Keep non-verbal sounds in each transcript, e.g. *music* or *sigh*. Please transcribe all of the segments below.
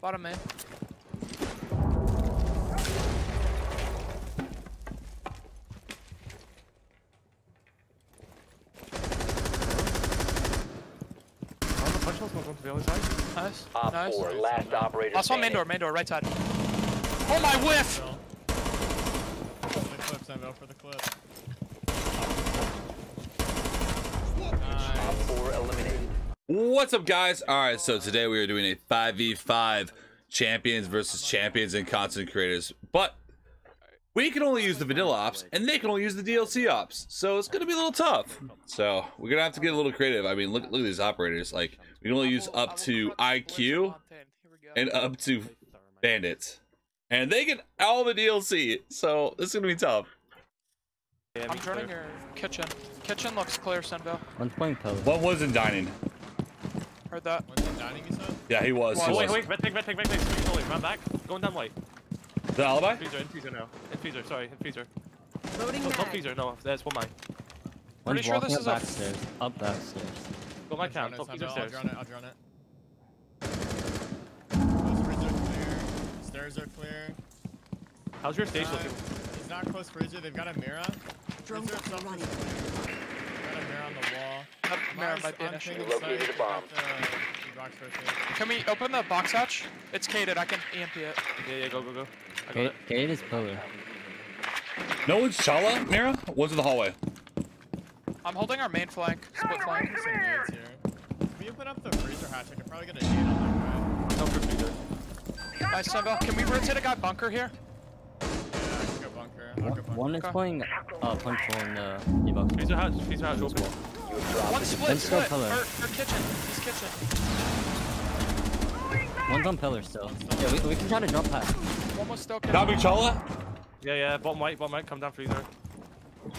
Bottom main. On the punch holes, one to the other side. Nice. Op nice. 4, last operator Last one main standing. door, main door, right side. Oh my whiff! For the clip, Senvo, for the clip. Nice. 4 eliminated. What's up, guys? All right, so today we are doing a 5v5 champions versus champions and content creators, but we can only use the vanilla ops and they can only use the DLC ops, so it's gonna be a little tough. So we're gonna have to get a little creative. I mean, look look at these operators. Like we can only use up to IQ and up to bandits, and they get all the DLC. So this is gonna be tough. I'm me joining clear. your kitchen. Kitchen looks clear, SenVale. One's playing pillar. One was in dining. Heard that. When's the dining, you said? Yeah, he was. He Well, Oh, wait, was. wait, red take, red take, red take. Swing slowly, run back. Going down white. The alibi? Freezer, in freezer now. In freezer, sorry, in freezer. Loading No, not mag. freezer, no, there's one mine. One's Pretty sure walking this up is a- backstairs. Up backstairs. Go my I'll drone camp, it, top freezer Senvo, I'll stairs. drone it, I'll drone it. Close freezer clear. Stairs are clear. How's your stage Uh, looking? It's not close freezer, they've got a mirror. Drone Freezer up itself and is running. clear. Got a mirror on the wall. That mirror might be an issue. ping Located a bomb. got the- the box right there. Can we open the box hatch? It's cated. I can EMP it. Yeah, yeah, go, go, go. I got it. gate is pillar. No one's Chala, Mira? One's in the hallway. I'm holding our main flank. Split flank. There's some nades here. Can we open up the freezer hatch? I could probably get a nade on that No for freezer. Nice, SenVale. Can we rotate a guy bunker here? Yeah, I can go bunker. One, bunker. one is Okay. playing uh, punch hole in the D-box. Freezer house, freezer house, open. You have One split, One's still split. pillar. Or, or kitchen. He's kitchen. One's on pillar still. Yeah, we, we can try to drop past. One was still kitchen. Got me Chala? Yeah, yeah, bottom white, bottom white, come down freezer. One's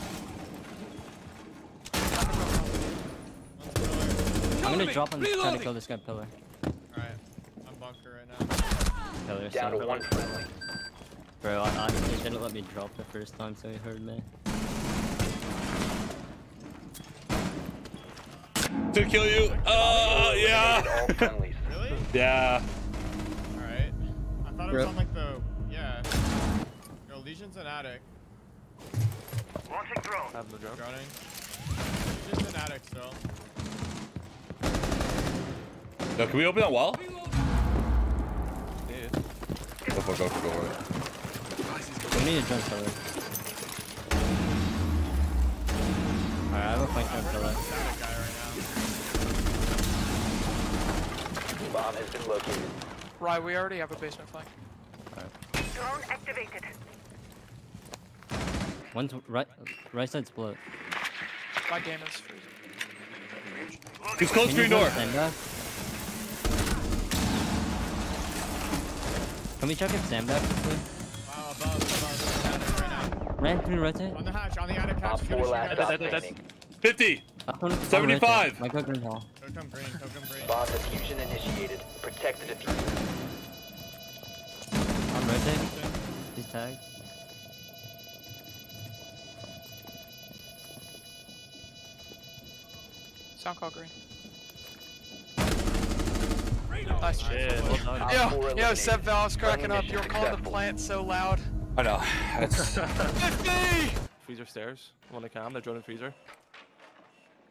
pillar. I'm gonna drop and try to kill this guy pillar. Alright. I'm bunker right now. Pillar. down to one friendly. bro, I, I, he didn't let me drop the first time, so he heard me. To kill you? Oh, Eliminated yeah. Really? Yeah. Alright. I thought it was Rip. on like the. Yeah. Yo, Legion's an attic. Have no drone. Droning. Legion's an attic still. No, can we open that wall? Yeah. Go for it, go for it, go for it. We need to jump pillar. Alright, I have a flank jump pillar. Bomb has been located. Right, we already have a basement flank. Drone activated. One's right, right side split. My game is freezing. He's close Can screen you go door. Can we check if Sandbag quickly? Wow, above, above. Attic right now. Ran through right side? On the hatch, on the attic hatch. Op 4 last finishing stop that- standing. 50. Up on- on 75. Michael Green Hall. Go come green, go green. Bomb diffusion initiated. Protect the diffuser. On right side. He's tagged. Sound call green. Nice. Yeah, well done. Op Yo, yo, eliminated. SenVale was cracking up. You were mission calling the plant so loud. I know. That's *laughs* 50! Freezer stairs. One they cam, they're droning freezer.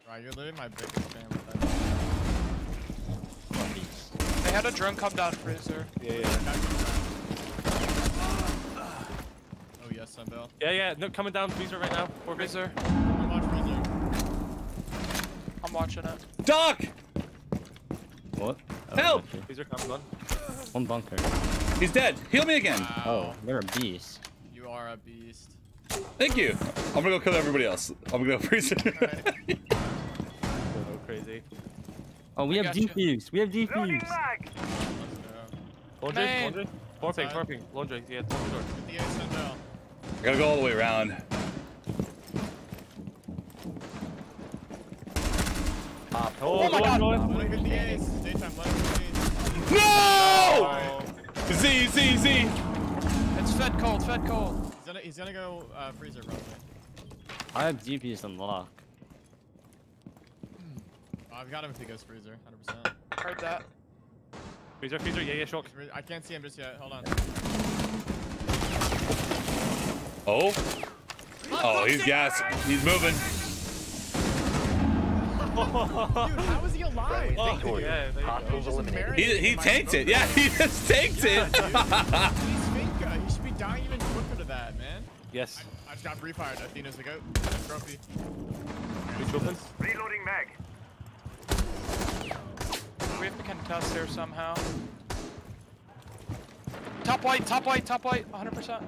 Right, you're literally my biggest fan. They had a drone come down freezer. Yeah, yeah. Oh yes, SenVale. Yeah, yeah, no, coming down freezer right now. Four Freezer. I'm watch freezer. I'm watching it. Doc! What? Oh, Help! gotcha. Freezer coming on. One bunker. He's dead. Heal me again. Wow. Oh, you're a beast. You are a beast. Thank you. I'm gonna go kill everybody else. I'm gonna go *laughs* freeze it. *laughs* Alright. Go crazy. Oh, we I have gotcha. defuse. We have defuse. Let's go. Laundry, Man. laundry. Four ping, four ping. Laundry, yeah, laundry door. I gotta go all the way around. Op Oh, my go God. on, go Let on. him get the ace. Daytime, let him get the ace. No! Oh. Z, Z, Z. It's fed cold, fed cold. He's gonna, he's gonna go uh, freezer probably. I have defuse unlocked. Oh, I've got him if he goes freezer, 100%. Heard that. Freezer, freezer, yeah, yeah, shock. I can't see him just yet. Hold on. Oh. Oh, he's gas. He's moving. Dude, how is he alive? Friendly victorious. Oh, yeah, there you go. Hostiles Just eliminated. He, he tanked it. Yeah, *laughs* he just tanked it. *laughs* He's Finka. He should be dying even quicker to that, man. Yes. I just got refired. Athieno's the goat. Trophy. Reloading mag. We have to contest here somehow. Top white, top white, top white, 100%.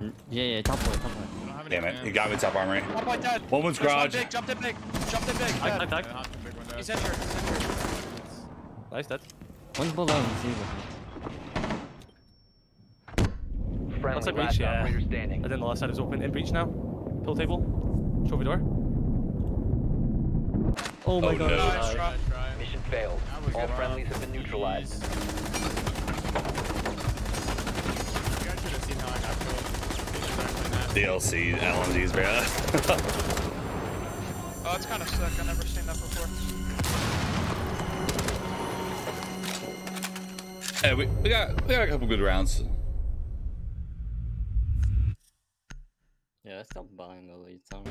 Mm, Yeah, yeah, top boy, top boy. I don't have any Damn it. plans. He got me top armory. Top white dead. One one's There's garage. One big, jumped in big, jumped in big. I, I dead. tag. Yeah, hot. He's injured, he's injured. Nice, dead. One's below and see Friendly That's a breach, yeah. operator standing. And then the last side is open. In breach now. Pull table. Trophy door. Oh my Oh, god. no. Nice try. Nice try. Mission failed. All good. friendlies have been neutralized. Jeez. You guys should have seen how I got killed. These are actually nasty. DLC LMDs, bro. *laughs* Oh, that's kind of sick. I've never seen that before. hey, we, we got we got a couple good rounds. Yeah, stop buying the lead song.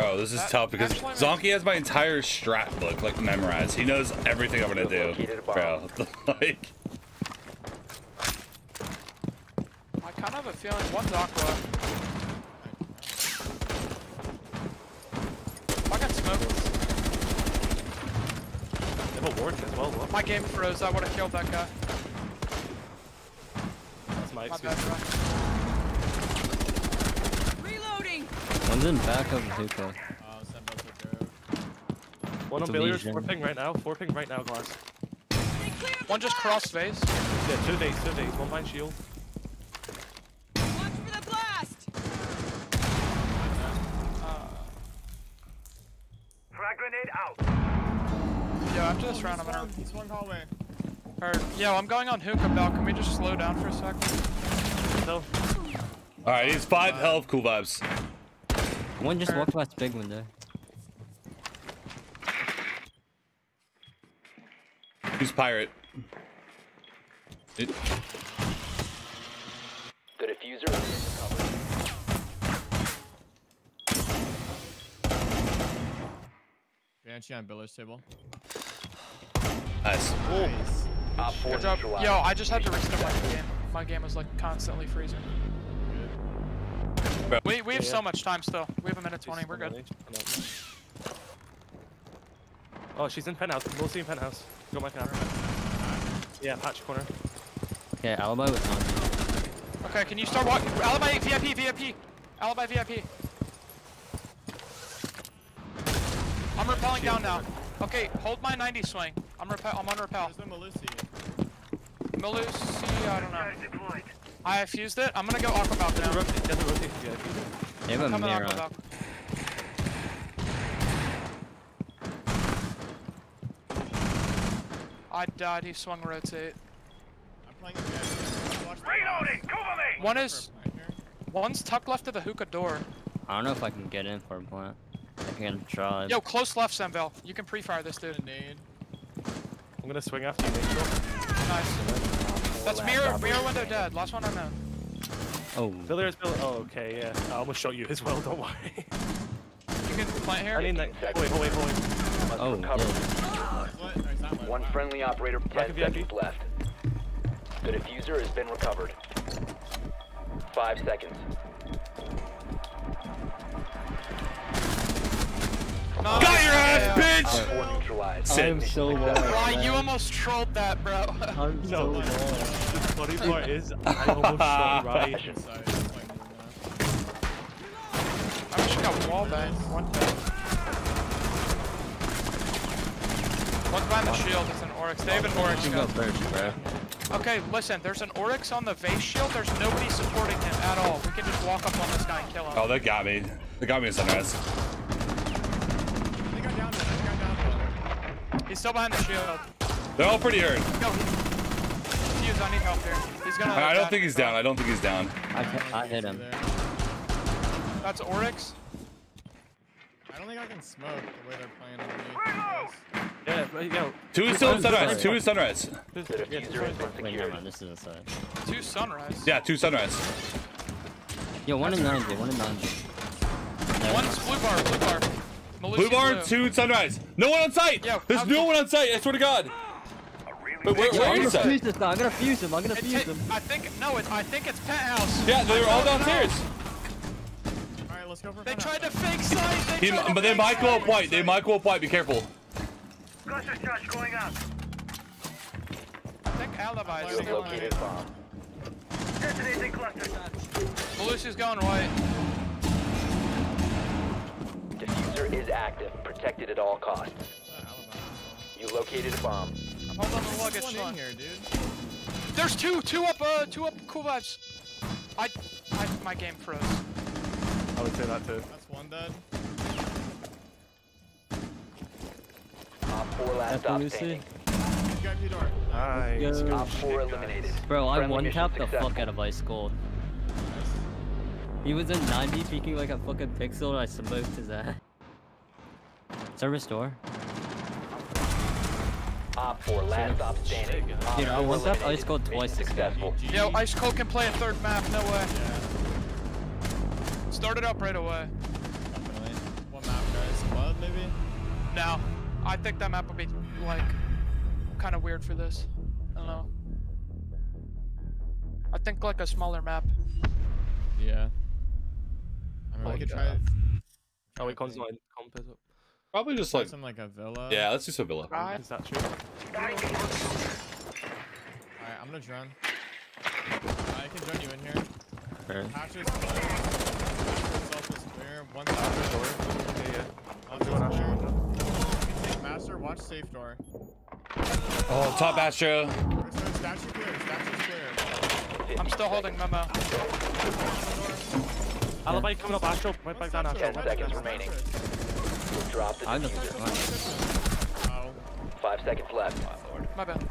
Bro, this is That- tough because actually, Zonky has my entire strat book like memorized. He knows everything I'm gonna do. located a bomb. Bro, *laughs* like I kind of have a feeling one's aqua. I got smoked. They have a ward as well. What? My game froze. I would have killed that guy. That's my My excuse. bad, bro. Reloading. One's in back of the hookah. Oh, send both. One on It's a billiards, four ping right now. Four ping right now, glass. They cleared the One just blast. crossed base. Yeah, two days, two days. One behind shield. Watch for the blast. Frag grenade out. Yo, after this round, I'm He's gonna. swung- He's swung hallway. Or, yo, I'm going on hookah bell. Can we just slow down for a sec? So, Alright, he's five health, cool vibes. One just walked past big window. Who's pirate? It, The diffuser has been recovered. Banshee on Biller's table. nice. Nice. Op 4 Good job. Yo, I just had to restart my game. My game was like constantly freezing. Bro, We, we have Yeah, so yeah. much time still. We have a minute 20. We're good. Oh, she's in penthouse. Mostly in penthouse. Go my camera. Yeah, patch corner. Okay, alibi was on. Okay, can you start walking? Alibi VIP, VIP. Alibi VIP. I'm repelling down now. Okay, hold my 90 swing. I'm repel. I'm on repel. There's no Malusi. Melusi, I don't know. I fused it. I'm gonna go aqua balcony Yeah, now. rotate, yeah, rotate, yeah. They have a mirror. aqua balcony. I died. He swung rotate. I'm playing the Banshee. Reloading. Cover me. One is one's tucked left of the hookah door. I don't know if I can get in for a plant. I can try. Yo, close left, SenVale. You can pre-fire this dude. Grenade. I'm gonna swing after you, make. Nice. That's last mirror, operator mirror window dead. Last one unknown. Oh, Billiards, bill. Oh, okay, yeah. I almost shot you as well, *laughs* don't worry. You can plant here. I need that. Oh, wait, oh, wait, oh, wait. Oh, recover. yeah. No, he's not lit. One friendly operator, 10 VIP. seconds left. The diffuser has been recovered. Five seconds. Got your ass, yeah. Bitch! 4 neutralized. Sit. I'm so lost. Ryan, you almost trolled that, bro. I'm *laughs* so No. lost. The funny part is, I almost shot *laughs* right. Sorry, I'm playing Luna. I wish I got wall bang. One dead. One's behind the shield. It's an Oryx. They have an Oryx. You go guys. first, bro. Okay, listen. There's an Oryx on the vase shield. There's nobody supporting him at all. We can just walk up on this guy and kill him. Oh, they got me. They got me in sunrise. I think I downed it. I think I downed it. He's still behind the shield. They're all pretty hurt. Go. Fuse, I need help here. He's gonna. I don't think he's down. I don't think he's down. I, ca- I hit him. That's Oryx. I don't think think I can smoke the way they're playing underneath. this. Yeah, but, yo. Two is still in Two sunrise. sunrise. Two is sunrise. Yeah, diffuser has sorry. been Wait, never secured. mind. This is inside. Two sunrise. Yeah, two sunrise. Yo, one in 90, one in 90. No. One's blue bar, blue bar. Blue Melusi bar, blue. two sunrise. No one on site. Yo, There's no one on site. I swear to God. Wait, where, Yo, where I'm are gonna fuse site? this guy. I'm gonna fuse him. I'm gonna fuse him. I think no, it, I think it's penthouse. Yeah, they were all I don't know. downstairs. All right, let's go for They tried to fake site. They He, but they might go up white. They might go up white. Be careful. Cluster charge going up. I think alibi is You You have located bomb. Detonating cluster. Melusi's going white. Diffuser is active. Protected at all costs. You located a bomb. I'm holding on the There's luggage. one Sean. in here, dude. There's two, two up, uh, two up. Cool vibes. I, I, my game froze. I would say that too. That's one dead. Op 4 last That's stop what we standing. Nice. Yo. Op 4 eliminated. Bro, I Friendly one mission tapped the successful. fuck out of Ice Cold. He was in 90 peeking like a fucking pixel and I smoked his ass. Service door. Op 4 last stop standing. Dude, I 4 one. Ice Cold twice this game. successful. Yo, Ice Cold can play a third map. No way. Yeah, Start it up right away. definitely. One map, guys. Blood, maybe? Now, I think that map would be like kind of weird for this. I don't know. I think like a smaller map. Yeah. I mean, Oh, we could yeah. try Oh, wait, Con's not in comp, is it? Probably just like. some like a villa. Yeah, let's do some villa. Right. Is that true? Alright, I'm gonna drone. I can join you in here. Sure. Hatches clear. Hatches itself. One side door. Yeah, yeah. Left is Doing Astro window. You can take master, watch safe door. Oh, top Astro. Statue clear? Statue's clear. I'm still holding seconds. memo. Alibi coming up Astro. Right back down Astro. Ten seconds remaining. You've dropped the I'm the diffuser. Oh. Five seconds left. My bad.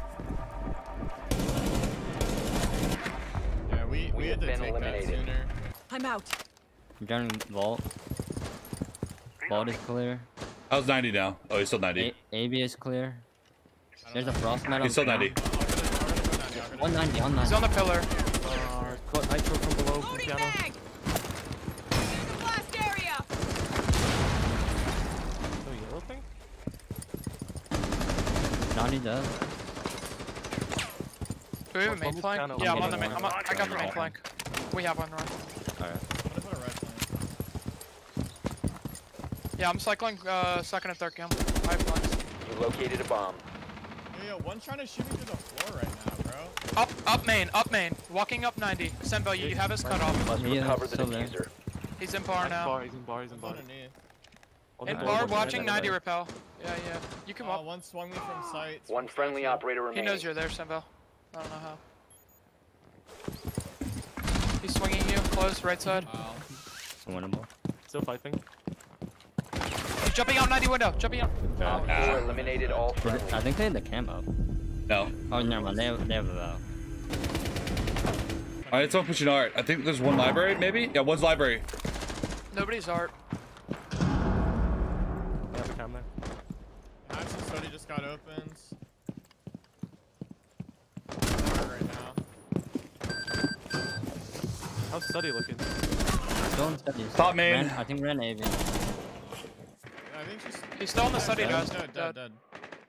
Yeah, we, We we have had to been take eliminated. that sooner. I'm out. I'm drowning Vault. Vault is clear. I was 90 now. Oh, he's still 90. A AB is clear. There's a frost mat on He's still 90. 190, on He's on the pillar. Uh, got Nitro from below from Loading piano. mag. Clear the blast area. Oh, yellow thing? 90 does. Do we have a main on flank? Yeah, I'm I'm on the main. I'm on. I got the main flank. We have one right. Alright. I'm gonna put a red flag. Yeah, I'm cycling uh, second and third cam. I have flanks. You located a bomb. Yo, yo, one's trying to shoot me through the floor right now, bro. Up, up main, up main. Walking up 90. Senbo, you have his cut off. Must Yeah, recover the still diffuser. He's in bar He's now. bar, he's in bar, he's in bar. underneath. On In the bar, door, watching 90 there. repel. Yeah, yeah. You come Uh, up. one swung me from sight. One friendly statue. operator He knows you're there, Senbo. I don't know how. He's swinging you close, right side. Wow. It's winnable. Still fighting. He's jumping out 90 window. Jumping out. Op Ah. 4 eliminated all friendly. I think they had the camo. No. Oh, never mind. They have, they have a valve. All right, someone pushing art. I think there's one library, maybe. Yeah, one's library. Nobody's art. Study looking? Go and studies. Top main. Ren, I think Ren AV. I think she's He's still in the study, dead, guys. dead, dead, dead.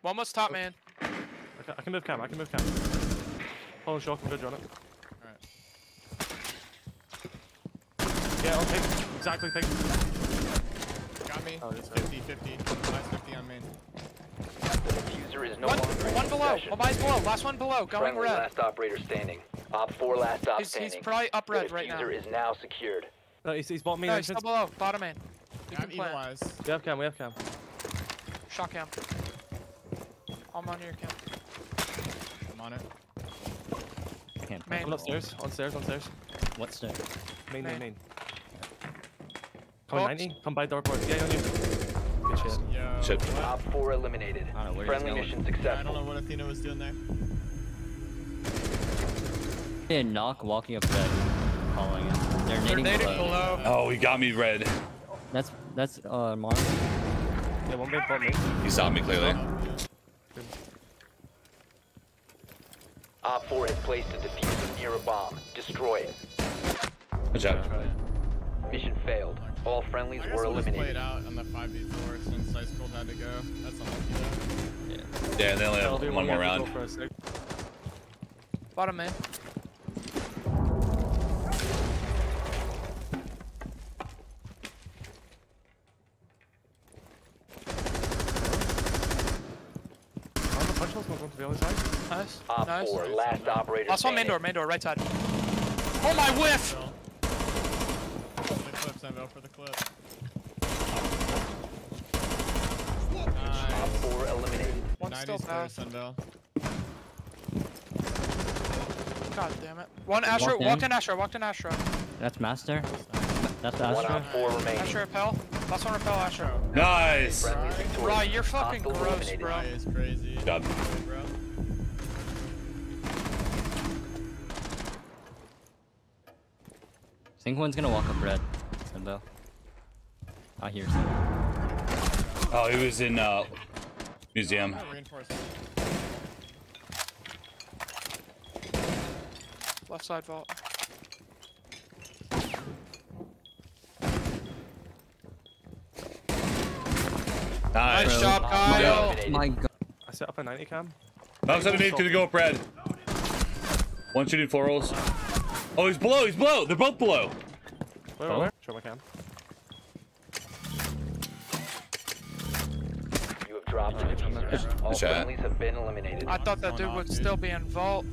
One was top man. I can, I can move cam, I can move cam. Hold on, shock, I'm good, John. Alright. Yeah, on ping. Exactly ping. Got me. Oh, it's 50, 50. Last 50 on main. The diffuser is no One, longer in one below. possession. One behind below. Last one below. Going Friendly red. last operator standing. Op 4 last stop He's, standing. he's probably up The red right now. diffuser is now secured. No, he's, he's bottom main No, he's entrance. still below. Bottom man. You I have can plant. evil eyes. We have cam, we have cam. Shot cam. I'm on your cam. I'm on it. Can't Main. Coming upstairs, on stairs, on stairs. What stair? Main, Main. main, main. Come Oops. 90, come by door port. Yeah, on you. Good shit. Yo. Shit. what? Op 4 eliminated. I don't know where he's Friendly going. mission I don't know successful. what Athieno was doing there. Yeah, knock walking up red. Calling it. They're They're nading nading below. below. Oh, he got me red. That's, that's, uh, Mark. Yeah, one big bomb me. He saw me clearly. Op 4 has placed a diffuser near a bomb. Destroy it. Good job. Mission failed. All friendlies I guess were we'll just play eliminated. it out on the 5v4 since Ice Cold had to go. That's unlucky though. Yeah, and they only have one more we have to round. go for a sec. Bottom man. Oh, the punch hole's not going to the other side. Nice. Op nice. 4, last operator Last one, main standing. door, main door, right side. Oh my whiff! Still. For the clip, for the clip. Op Nice. 4 eliminated. One still 90s path. God damn it. One Astro, Walked walked in. in Astro, walked in Astro. That's master. That's Astro. One Astro. Op 4 remaining. Astro repel. Last one repel, Astro. Nice. Friendlies victorious. You're fucking gross, eliminated. bro. Right crazy. Good think one's gonna walk up red. Simbo. I hear some. Oh, he was in uh, museum. I'm gonna reinforce. Left side vault. Nice. Nice job, Bro. Kyle. Eliminated. My god. I set up a 90 cam. Bounce underneath, gonna go up red. One shooting four rolls. Oh, he's below, he's below. They're both below. Where, where? Show my cam. You have dropped the diffuser. All Good friendlies have been eliminated. I thought that dude off, would dude. still be in vault.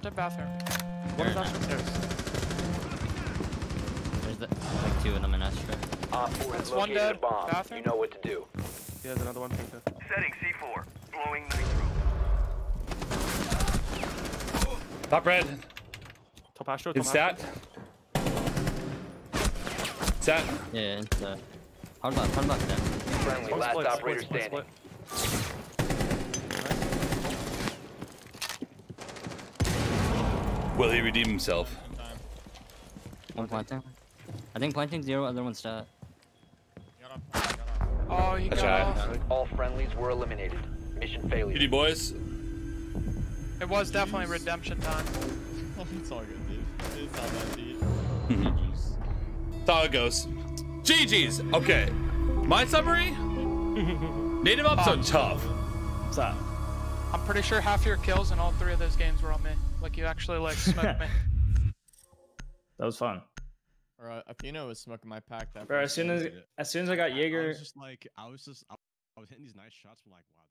The bathroom. One is Astro stairs. There's the, like two of them in Astro. Op 4 has That's one located a dead. bomb. Bathroom? You know what to do. Yeah, there's another one. Setting C4. Blowing nitro. Top red. Top Astro. In Top stat. Stat. Yeah, yeah, it's uh. Hard left, hard left then. Friendly, last split, operator split, split, standing. split. Will he redeem himself? One planting. I think planting zero, other one stat. Got off. Got off. Oh, he That's got off. All friendlies were eliminated. Mission failure. GD boys. It was definitely redemption time. *laughs* it's all good, dude. It's not that deep. That's how it goes. GG's. Okay. My summary? *laughs* Native ops are tough. What's that? I'm pretty sure half your kills in all three of those games were on me. Like you actually like *laughs* smoked me. That was fun. Or uh, Athieno was smoking my pack that Bro, as soon as as soon as I got Jaeger, I was just like, I was just, I, I was hitting these nice shots, but like, wow,